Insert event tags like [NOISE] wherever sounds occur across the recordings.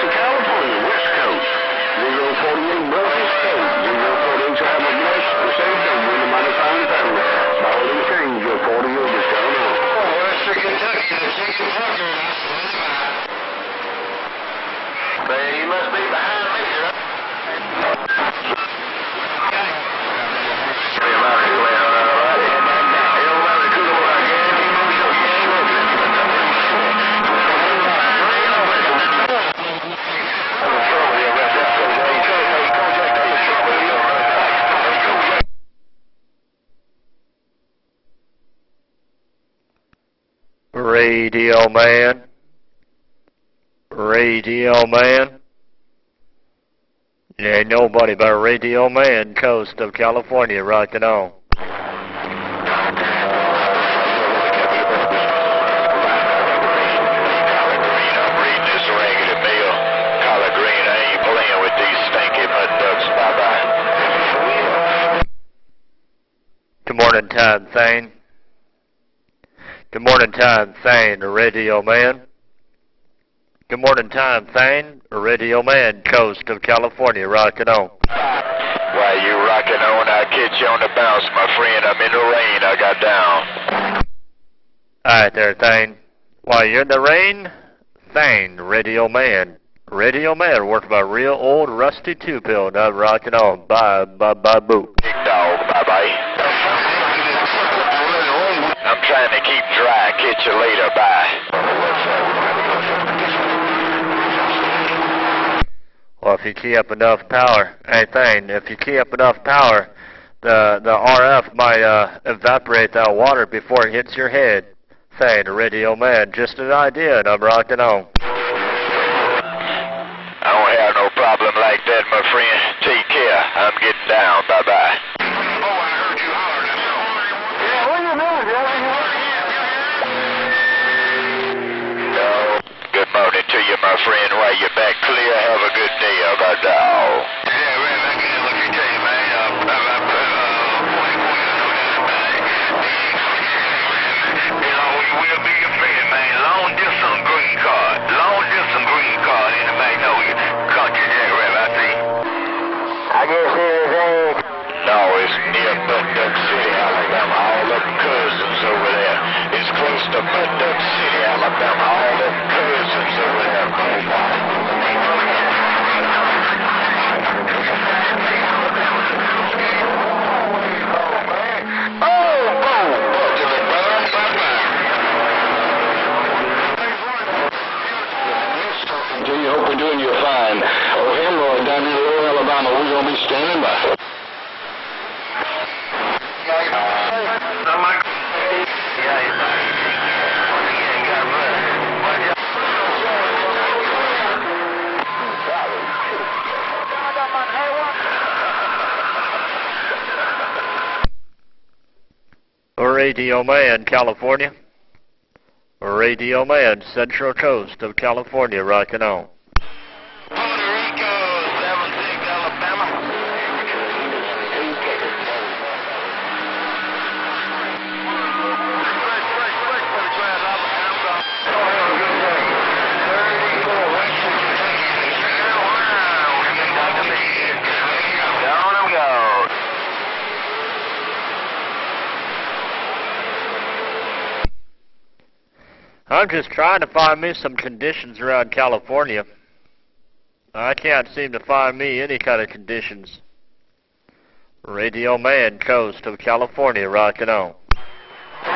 to California, West Coast. 048 Memphis State. 048 Travel Bless. The same thing. You're in the money fine family. Ball and change. Your 40 years is going on. Oh, Western Kentucky, the Chicken Plucker. Man, you must be behind me, right? Hey, I'm out here, man. All right. Hey, old man, the cooler boy, I guarantee you know your game. Radio man. Radio man. Ain't nobody but a Radio Man, coast of California, rocking on. Good morning, Todd Thang. Good morning, time, Thang, Radio Man. Good morning, time, Thang, Radio Man, coast of California, rocking on. Why you rocking on, I'll catch you on the bounce, my friend. I'm in the rain. I got down. Alright there, Thang. While you're in the rain, Thang, Radio Man. Radio Man, worked by real old rusty two-pill, now rocking on. Bye, bye, bye, boo. Big dog. Bye-bye. To keep dry. Catch you later. Bye. Well, if you key up enough power, hey Thang, if you key up enough power, the the RF might uh, evaporate that water before it hits your head. Thang, Radio Man, just an idea, and I'm rocking on. I don't have no problem like that, my friend. Take care. I'm getting down. Bye-bye. My friend. While you're back clear, have a good day. How about that? Yeah, man, I can let me tell you, man. Uh, uh, uh, you know, we will be your friend, man. Long distance green card. Long distance green card in the Magnolia. Country Jackrabbit, I see. I guess anything. No, it's near Mud Duck City, Alabama. All them cousins over there. It's close to Mud Duck City, Alabama. All them cousins Doing you fine? Oh, hemorrhoid down in Alabama. We're going to be standing by. Radio Man, California. Radio Man, Central Coast of California, rocking on. I'm just trying to find me some conditions around California. I can't seem to find me any kind of conditions. Radio Man, coast of California, rocking on. Y'all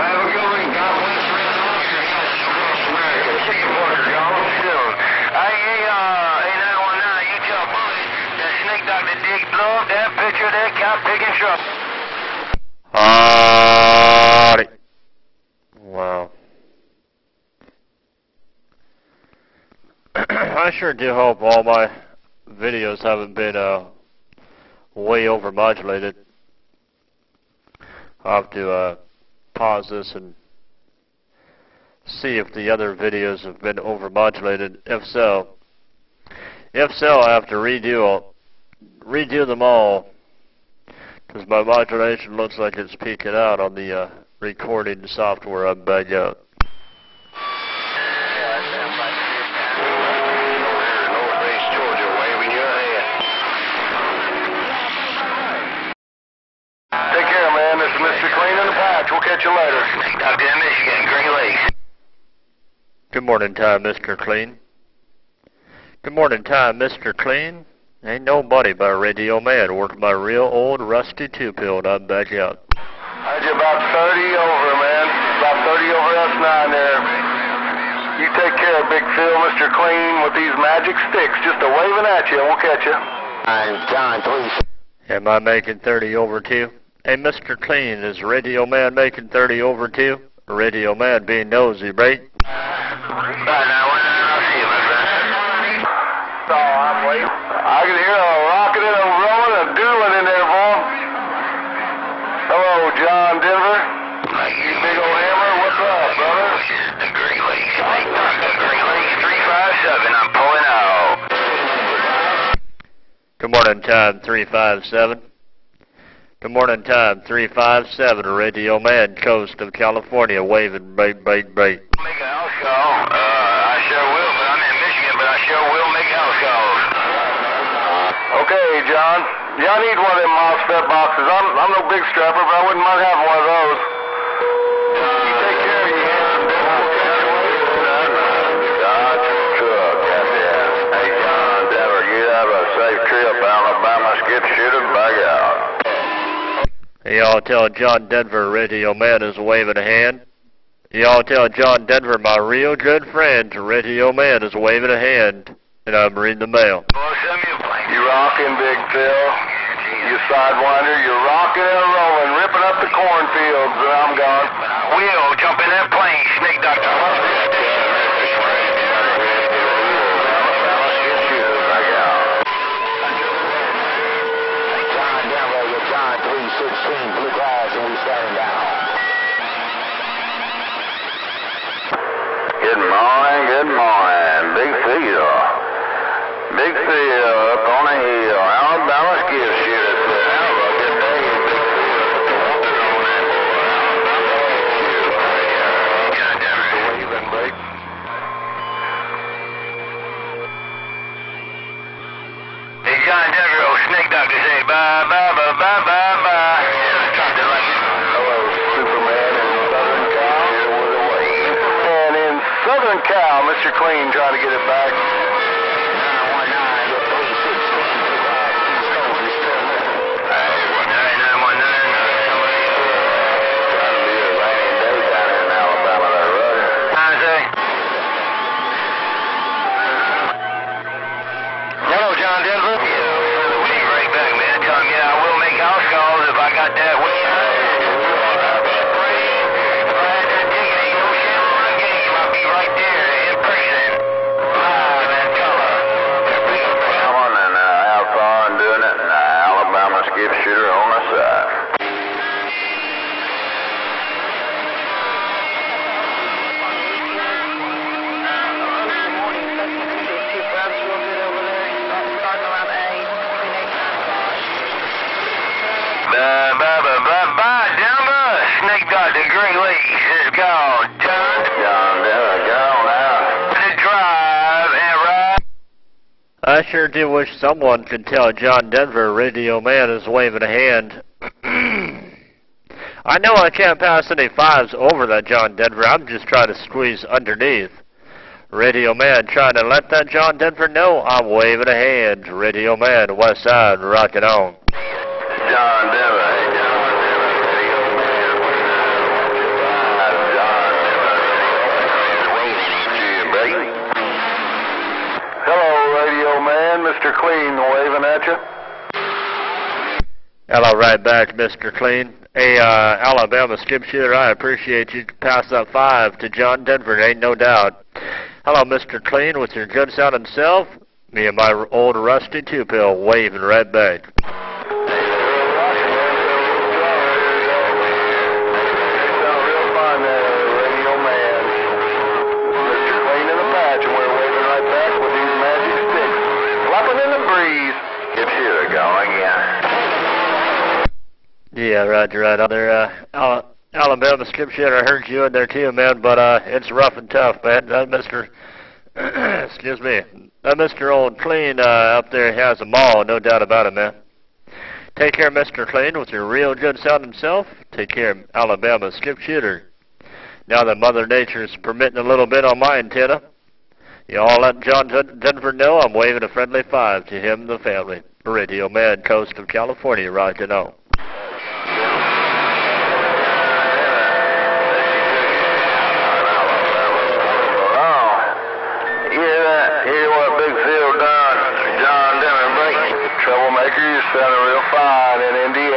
have a good one. God bless America. Chicken Plucker, y'all. Soon. Hey, hey, uh, hey, 919, you tell Bully that snake doctor dig blood, that picture that cow picking truck. Howdy. Wow. [CLEARS THROAT] I sure do hope all my videos haven't been uh, way overmodulated. I'll have to uh, pause this and see if the other videos have been overmodulated. If so, if so, I have to redo redo them all because my modulation looks like it's peaking out on the uh, Recording software I bug out. Good morning time, Mr. Clean. Good morning time, Mr. Clean. Ain't nobody by Radio Man worth my real old rusty two-pill, I'm you out. Had you about 30 over, man. About 30 over S9 there. You take care of Big Phil, Mr. Clean, with these magic sticks. Just a waving at you, and we'll catch you. I'm John, please. Am I making 30 over two? Hey, Mr. Clean, is Radio Man making 30 over two? Radio Man being nosy, right? Right now, when I'll see you, my friend. So I'm waiting. I can hear a rocking and a rolling, a doodling in there, boy. Hello, John Denver. You big old hammer, what's up, brother? The Great Lakes. The Great Lakes 357. I'm pulling out. Good morning, time 357. Good morning, time 357. Radio Man, coast of California, waving, bait, bait, bait. Make a house call. Uh, I sure will, but I'm in Michigan, but I sure will make house calls. Okay, John. Yeah, I need one of them MOSFET boxes. I'm, I'm no big strapper, but I wouldn't mind having one of those. Y'all tell John Denver Radio Man is waving a hand. Y'all tell John Denver my real good friend Radio Man is waving a hand. And I'm reading the mail. Boy, send me a plane. You rocking, Big Phil. You sidewinder, you're rocking and rolling, ripping up the cornfields, and I'm gone. Will, jump in that plane, snake doctor. Glass, and we standing down. Good morning, good morning. Big Phil. Big Phil Southern Cal, Mr. Clean trying to get it back. I sure do wish someone could tell John Denver Radio Man is waving a hand. [CLEARS THROAT] I know I can't pass any fives over that John Denver. I'm just trying to squeeze underneath. Radio Man trying to let that John Denver know I'm waving a hand. Radio Man, West Side, rocking on. John Denver, hey, John Denver, radio man. John Denver, waving at you, baby. Hello, radio man. Mr. Clean waving at you. Hello, right back, Mr. Clean. Hey, uh, Alabama skip shooter, I appreciate you pass that five to John Denver, ain't no doubt. Hello, Mr. Clean, with your good sounding self. Me and my old rusty two-pill waving right back. yeah, roger, right. Other uh, Alabama skip shit, I heard you in there too, man, but uh, it's rough and tough, man. That Mr. [CLEARS THROAT] excuse me, that Mr. Old Clean uh, up there has them all, no doubt about it, man. Take care, Mr. Clean, with your real good sound himself. Take care, Alabama skip shooter. Now that Mother Nature's permitting a little bit on my antenna, y'all let John Denver know I'm waving a friendly five to him and the family. Radio Man, coast of California, roger now. Sounded real fine in India.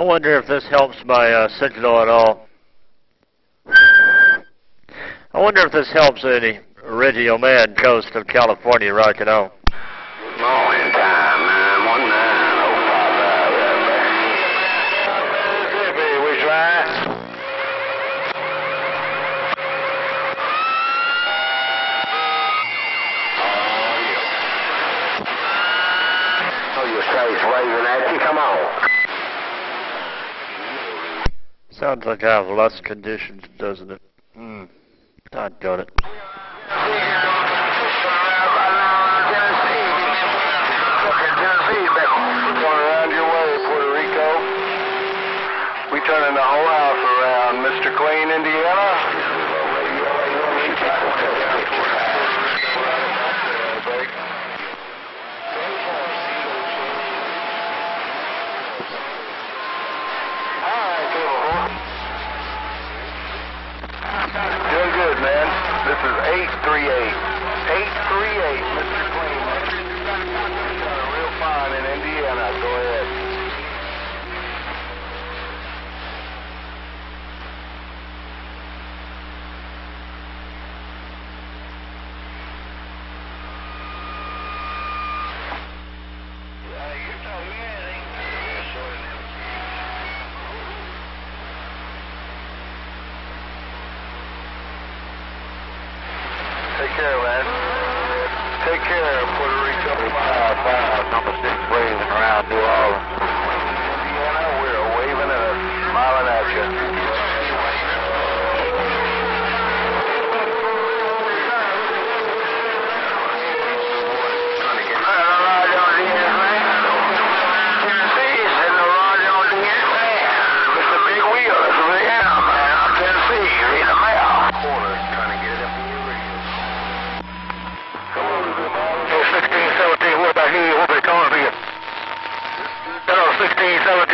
I wonder if this helps my uh, Sentinel at all. I wonder if this helps any Reggie man coast of California right uh, now. Sounds like I have less conditions, doesn't it? Hmm. God got it. Turning the whole Peace. Over.